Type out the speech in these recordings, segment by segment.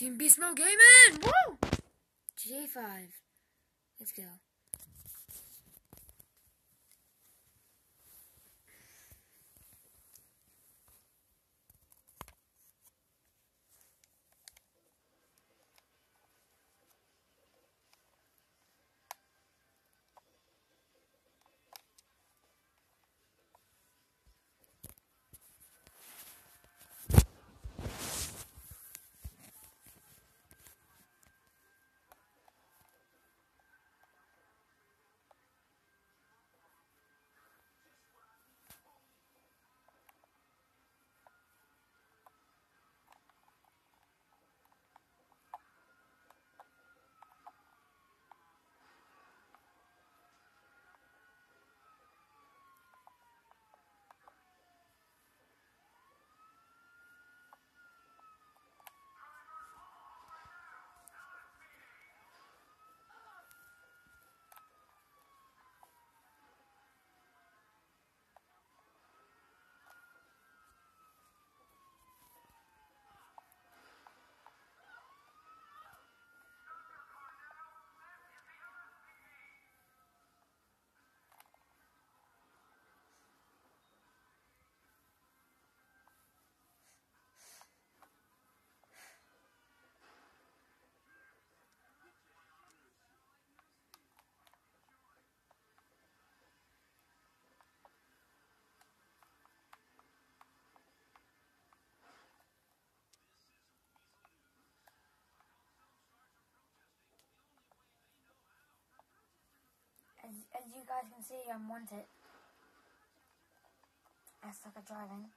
Team Beast Mode Gaming! Woo! GTA 5. Let's go. As, you guys can see, I'm wanted. I suck at driving.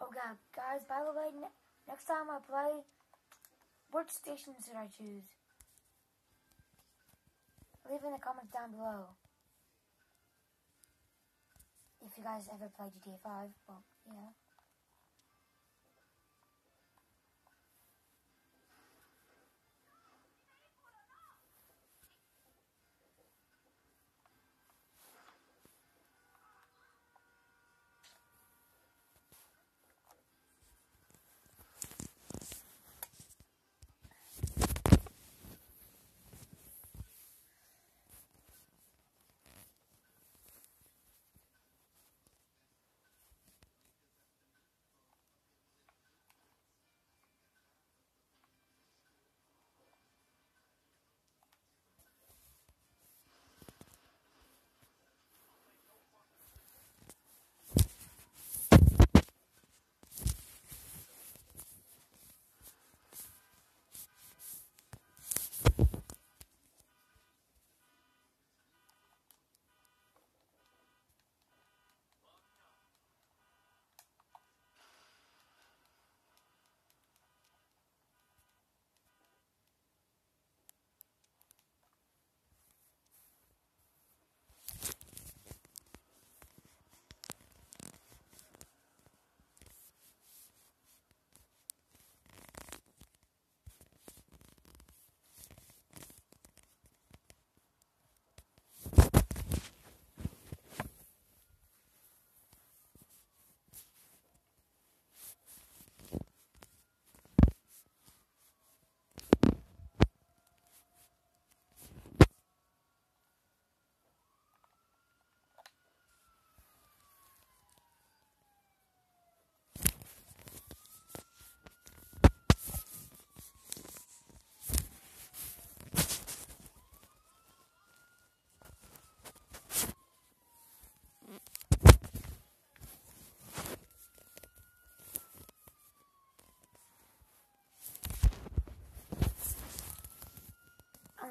Oh god, guys, by the way, ne- next time I play, which station should I choose? Leave in the comments down below. You guys ever play GTA 5, well, yeah.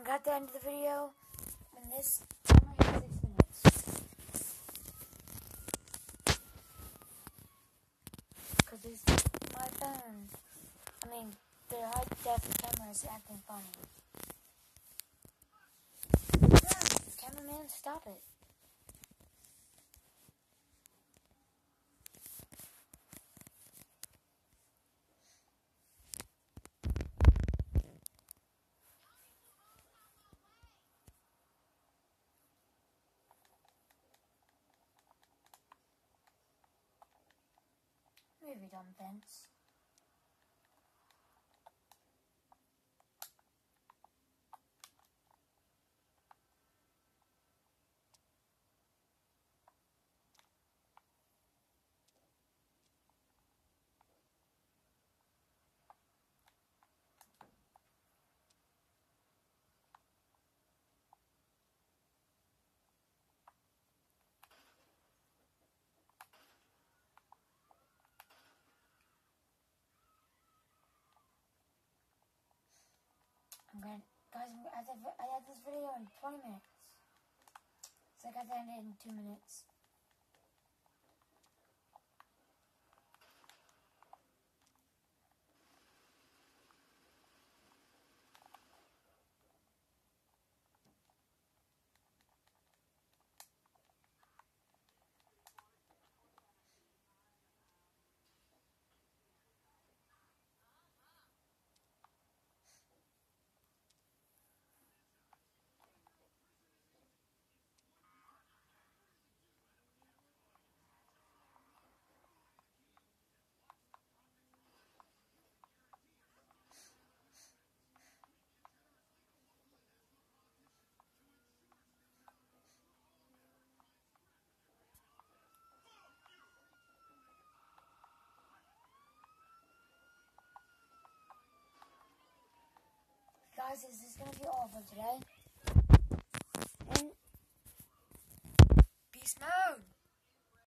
I'm at the end of the video, and this timer has six minutes. Because it's my phone. I mean, the high def camera is acting funny. Cameraman, stop it. Movie, dumb fence. I'm going, guys. I, I had this video in 20 minutes. So I got to end it in two minutes. Guys, is this to be all for today? And beast mode!